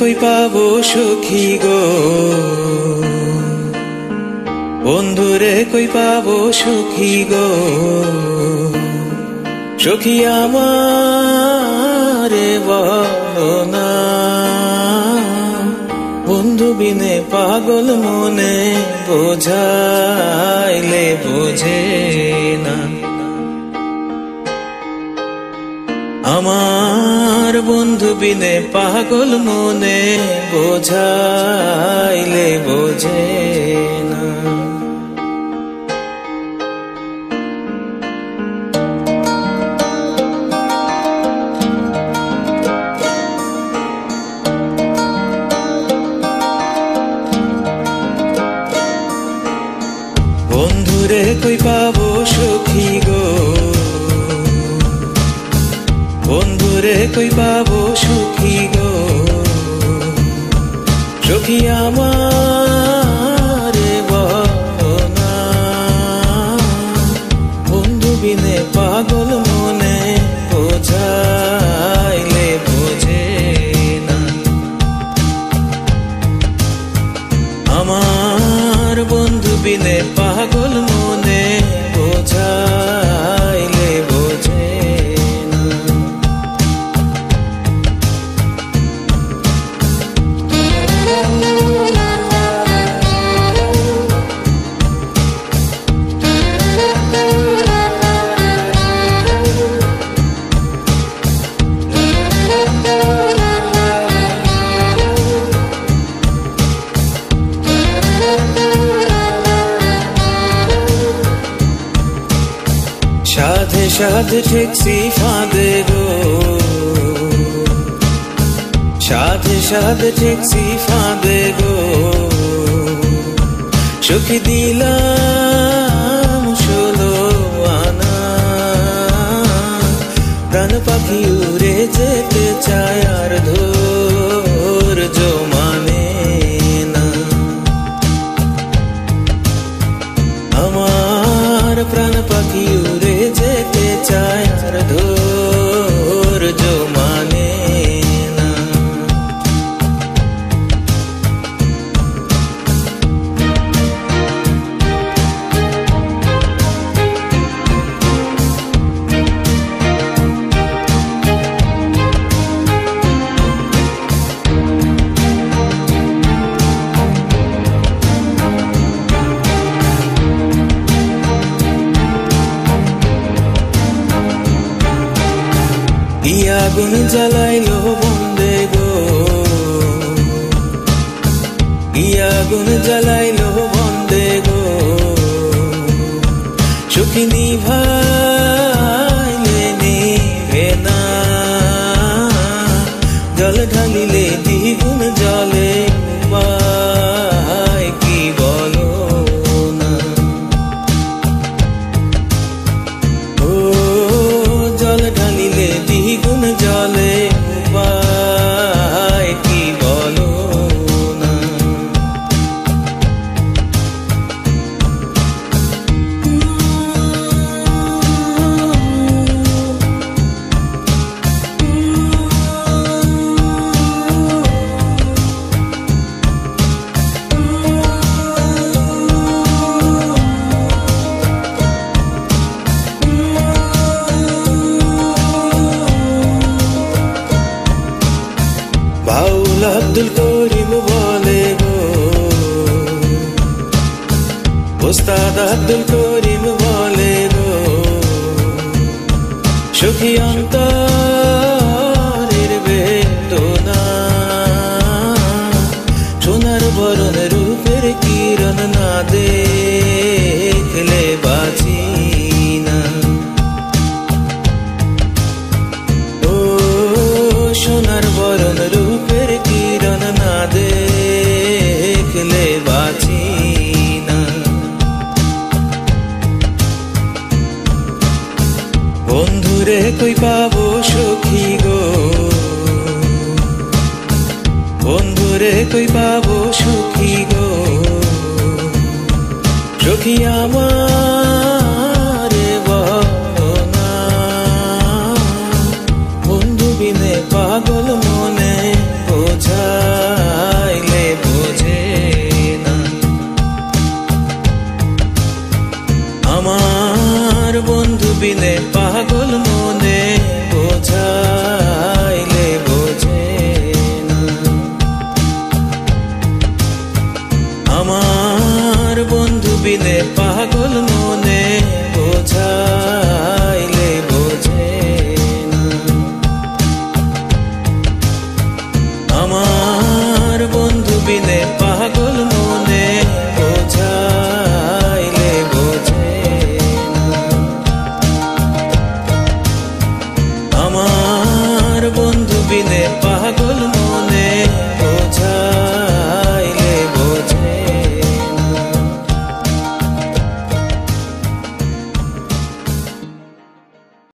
কই পাবো সখী গো? বন্ধুরে কই পাবো সখী গো? সখী আমারে না। বন্ধু বিনে পাগল মনে বোঝাইলে বোঝে বিনে পাগল মনে বোঝাইলে বোঝে না। বন্ধুরে কই পাবো সখী গো? বন্ধুরে কই পাবো সুখী গো? সখী আমার বন্ধু বিনে পাগল মনে বোঝাইলে বোঝে না। আমার বন্ধু বিনে সাধে সাধে ঠেকছি ফাঁদে গো সাধে সাধে ঠেকছি ফাঁদে গো সুখী দিলাম ষোলো আনা। প্রাণ পাখি উড়ে যেতে চায় আর ধৈর্য ইয়া জ্বালাইল বন্দে গো। ইয়া গুণ জ্বালাইলো বন্দে গো। সুখিনী ভাইলে নিভে না জল ঢালিলে দ্বিগুণ জলে আব্দুল করিম বলে গো। ওস্তাদ আব্দুল করিম বলে গো। সুখী অন্তরের বন্ধুরে তুই পাবো সুখী গো? বন্ধুরে তুই পাবো সুখী গো? সখী আমার বন্ধু বিনে পাগল মনে পাগল মনে বোঝা